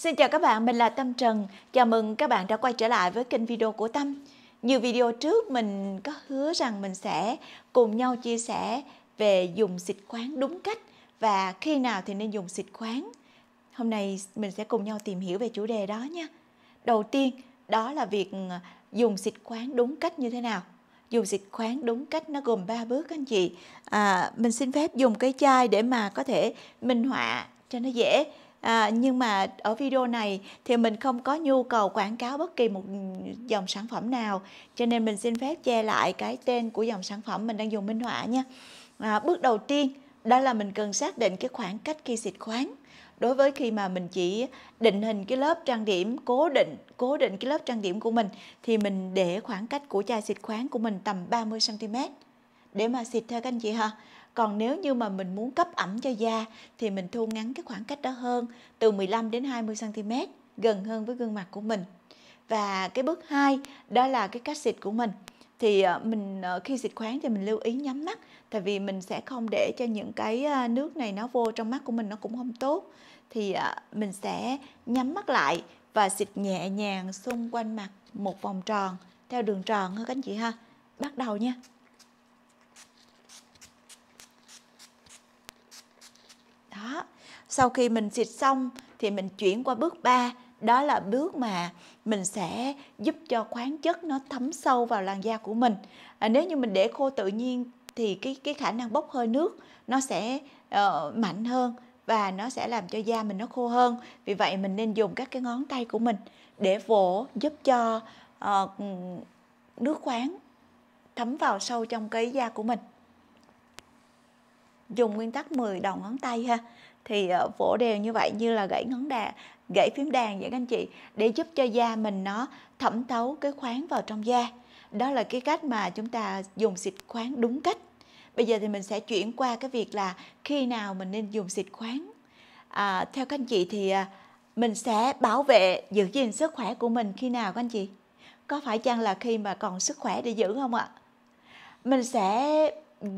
Xin chào các bạn, mình là Tâm Trần. Chào mừng các bạn đã quay trở lại với kênh video của Tâm. như video trước mình có hứa rằng mình sẽ cùng nhau chia sẻ về dùng xịt khoáng đúng cách và khi nào thì nên dùng xịt khoáng. Hôm nay mình sẽ cùng nhau tìm hiểu về chủ đề đó nha. Đầu tiên, đó là việc ờ, dùng xịt khoáng đúng cách như thế nào. Dùng xịt khoáng đúng cách nó gồm 3 bước anh chị. À, mình xin phép dùng cái chai để mà có thể minh họa cho nó dễ À, nhưng mà ở video này thì mình không có nhu cầu quảng cáo bất kỳ một dòng sản phẩm nào cho nên mình xin phép che lại cái tên của dòng sản phẩm mình đang dùng minh họa nha. À, bước đầu tiên đó là mình cần xác định cái khoảng cách khi xịt khoáng. Đối với khi mà mình chỉ định hình cái lớp trang điểm cố định cố định cái lớp trang điểm của mình thì mình để khoảng cách của chai xịt khoáng của mình tầm 30 cm để mà xịt theo các anh chị ha còn nếu như mà mình muốn cấp ẩm cho da, thì mình thu ngắn cái khoảng cách đó hơn, từ 15 đến 20 cm gần hơn với gương mặt của mình. Và cái bước hai, đó là cái cách xịt của mình. Thì ờ, mình ờ, khi xịt khoáng thì mình lưu ý nhắm mắt, tại vì mình sẽ không để cho những cái ờ, nước này nó vô trong mắt của mình, nó cũng không tốt. Thì mình sẽ nhắm mắt lại và xịt nhẹ nhàng xung quanh mặt một vòng tròn, theo đường tròn ha các anh chị ha. Bắt đầu nha đó sau khi mình xịt xong thì mình chuyển qua bước 3 đó là bước mà mình sẽ giúp cho khoáng chất nó thấm sâu vào làn da của mình. À, nếu như mình để khô tự nhiên thì cái cái khả năng bốc hơi nước nó sẽ uh, mạnh hơn và nó sẽ làm cho da mình nó khô hơn. Vì vậy mình nên dùng các cái ngón tay của mình để vỗ giúp cho uh, nước khoáng thấm vào sâu trong cái da của mình. Dùng nguyên tắc 10 đầu ngón tay ha thì ờ, vỗ đều như vậy như là gãy ngón đàn gãy phím đàn vậy các anh chị để giúp cho da mình nó thẩm thấu cái khoáng vào trong da. Đó là cái cách mà chúng ta dùng xịt khoáng đúng cách. Bây giờ thì mình sẽ chuyển qua cái việc là khi nào mình nên dùng xịt khoáng. À, theo các anh chị thì à, mình sẽ bảo vệ giữ gìn sức khỏe của mình khi nào các anh chị? Có phải chăng là khi mà còn sức khỏe để giữ không ạ? Mình sẽ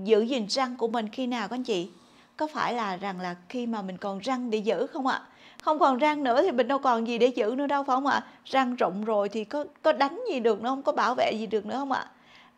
giữ gìn răng của mình khi nào các anh chị? Có phải là rằng là khi mà mình còn răng để giữ không ạ? Không còn răng nữa thì mình đâu còn gì để giữ nữa đâu phải không ạ? Răng rụng rồi thì có có đánh gì được nữa không? Có bảo vệ gì được nữa không ạ?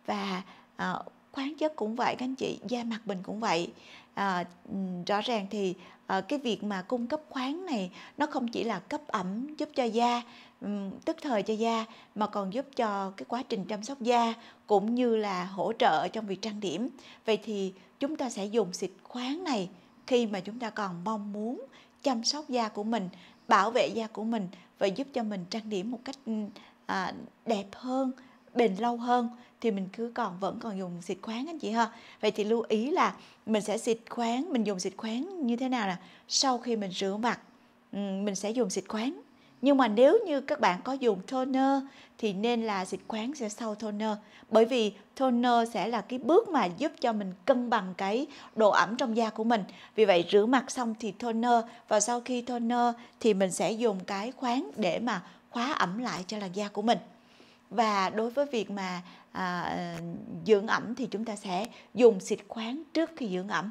Và à, khoáng chất cũng vậy các anh chị da mặt mình cũng vậy. À, ừ, rõ ràng thì à, cái việc mà cung cấp khoáng này nó không chỉ là cấp ẩm giúp cho da ừ, tức thời cho da mà còn giúp cho cái quá trình chăm sóc da cũng như là hỗ trợ trong việc trang điểm. Vậy thì chúng ta sẽ dùng xịt khoáng này khi mà chúng ta còn mong muốn chăm sóc da của mình bảo vệ da của mình và giúp cho mình trang điểm một cách ừ, à, đẹp hơn bền lâu hơn thì mình cứ còn, vẫn còn dùng xịt khoáng anh chị ha. Vậy thì lưu ý là mình sẽ xịt khoáng, mình dùng xịt khoáng như thế nào nè? Sau khi mình rửa mặt mình sẽ dùng xịt khoáng. Nhưng mà nếu như các bạn có dùng toner thì nên là xịt khoáng sẽ sau toner. Bởi vì toner sẽ là cái bước mà giúp cho mình cân bằng cái độ ẩm trong da của mình. Vì vậy rửa mặt xong thì toner, và sau khi toner thì mình sẽ dùng cái khoáng để mà khóa ẩm lại cho làn da của mình và đối với việc mà à, dưỡng ẩm thì chúng ta sẽ dùng xịt khoáng trước khi dưỡng ẩm.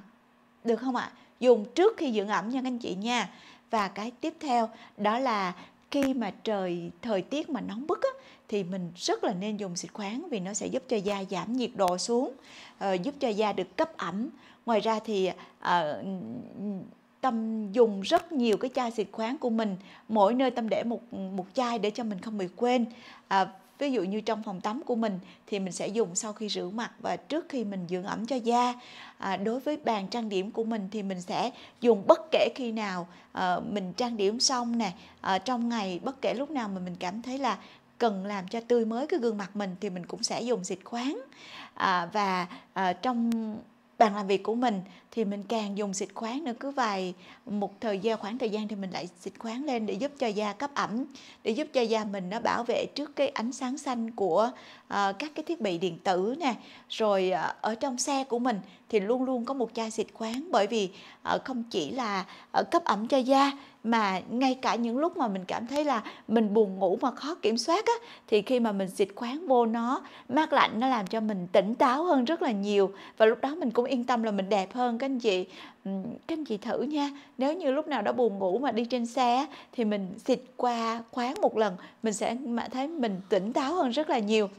Được không ạ? Dùng trước khi dưỡng ẩm nha các anh chị nha. Và cái tiếp theo đó là khi mà trời thời tiết mà nóng bức á, thì mình rất là nên dùng xịt khoáng vì nó sẽ giúp cho da giảm nhiệt độ xuống uh, giúp cho da được cấp ẩm. Ngoài ra thì uh, tâm dùng rất nhiều cái chai xịt khoáng của mình mỗi nơi tâm để một một chai để cho mình không bị quên. À, ví dụ như trong phòng tắm của mình thì mình sẽ dùng sau khi rửa mặt và trước khi mình dưỡng ẩm cho da. À, đối với bàn trang điểm của mình thì mình sẽ dùng bất kể khi nào à, mình trang điểm xong nè à, trong ngày bất kể lúc nào mà mình cảm thấy là cần làm cho tươi mới cái gương mặt mình thì mình cũng sẽ dùng xịt khoáng. À, và à, trong bàn làm việc của mình thì mình càng dùng xịt khoáng nữa. Cứ vài một thời gian khoảng thời gian thì mình lại xịt khoáng lên để giúp cho da cấp ẩm để giúp cho da mình nó bảo vệ trước cái ánh sáng xanh của uh, các cái thiết bị điện tử nè. Rồi uh, ở trong xe của mình thì luôn luôn có một chai xịt khoáng. Bởi vì ờ, không chỉ là ờ, cấp ẩm cho da, mà ngay cả những lúc mà mình cảm thấy là mình buồn ngủ mà khó kiểm soát á, thì khi mà mình xịt khoáng vô nó, mát lạnh nó làm cho mình tỉnh táo hơn rất là nhiều. Và lúc đó mình cũng yên tâm là mình đẹp hơn. Các anh chị các anh chị thử nha. Nếu như lúc nào đó buồn ngủ mà đi trên xe thì mình xịt qua khoáng một lần, mình sẽ thấy mình tỉnh táo hơn rất là nhiều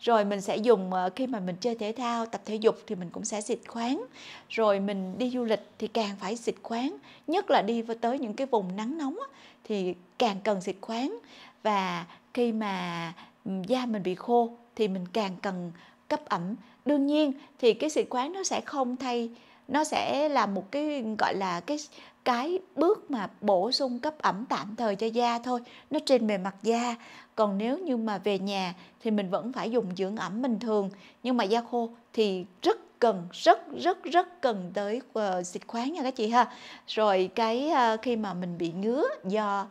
rồi mình sẽ dùng ờ, khi mà mình chơi thể thao, tập thể dục thì mình cũng sẽ xịt khoáng. Rồi mình đi du lịch thì càng phải xịt khoáng, nhất là đi tới những cái vùng nắng nóng thì càng cần xịt khoáng. Và khi mà da mình bị khô thì mình càng cần cấp ẩm. Đương nhiên thì cái xịt khoáng nó sẽ không thay nó sẽ là một cái gọi là cái cái bước mà bổ sung cấp ẩm tạm thời cho da thôi nó trên bề mặt da. Còn nếu như mà về nhà thì mình vẫn phải dùng dưỡng ẩm bình thường nhưng mà da khô thì rất cần rất rất rất cần tới uh, xịt khoáng nha các chị ha. Rồi cái uh, khi mà mình bị ngứa do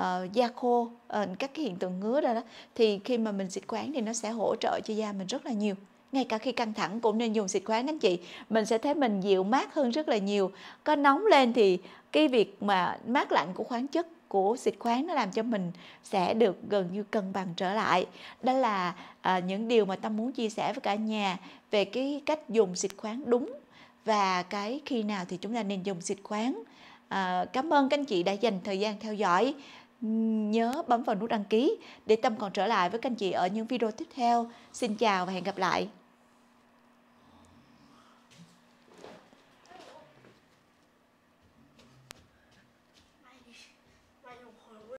uh, da khô uh, các cái hiện tượng ngứa đó, đó thì khi mà mình xịt khoáng thì nó sẽ hỗ trợ cho da mình rất là nhiều ngay cả khi căng thẳng cũng nên dùng xịt khoáng anh chị. Mình sẽ thấy mình dịu mát hơn rất là nhiều. Có nóng lên thì cái việc mà mát lạnh của khoáng chất của xịt khoáng nó làm cho mình sẽ được gần như cân bằng trở lại. Đó là à, những điều mà tâm muốn chia sẻ với cả nhà về cái cách dùng xịt khoáng đúng. Và cái khi nào thì chúng ta nên dùng xịt khoáng. À, cảm ơn các anh chị đã dành thời gian theo dõi. Nhớ bấm vào nút đăng ký để tâm còn trở lại với các anh chị ở những video tiếp theo. Xin chào và hẹn gặp lại.